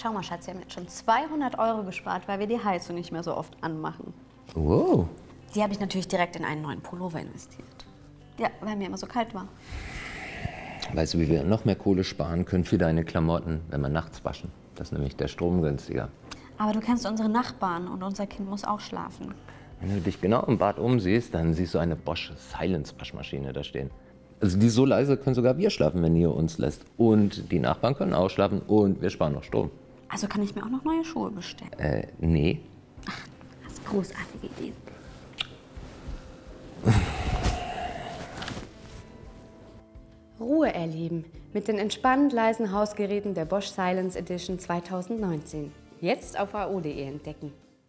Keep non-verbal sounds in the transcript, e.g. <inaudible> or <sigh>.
Schau mal, Schatz, wir haben jetzt schon 200 Euro gespart, weil wir die Heizung nicht mehr so oft anmachen. Wow. Die habe ich natürlich direkt in einen neuen Pullover investiert. Ja, weil mir immer so kalt war. Weißt du, wie wir noch mehr Kohle sparen können für deine Klamotten, wenn wir nachts waschen? Das ist nämlich der Strom günstiger. Aber du kennst unsere Nachbarn und unser Kind muss auch schlafen. Wenn du dich genau im Bad umsiehst, dann siehst du eine Bosch Silence Waschmaschine da stehen. Also die ist so leise können sogar wir schlafen, wenn ihr uns lässt. Und die Nachbarn können auch schlafen und wir sparen noch Strom. Also kann ich mir auch noch neue Schuhe bestellen. Äh, nee. Das ist großartige Idee. <laughs> Ruhe erleben mit den entspannt leisen Hausgeräten der Bosch Silence Edition 2019. Jetzt auf AO.de entdecken.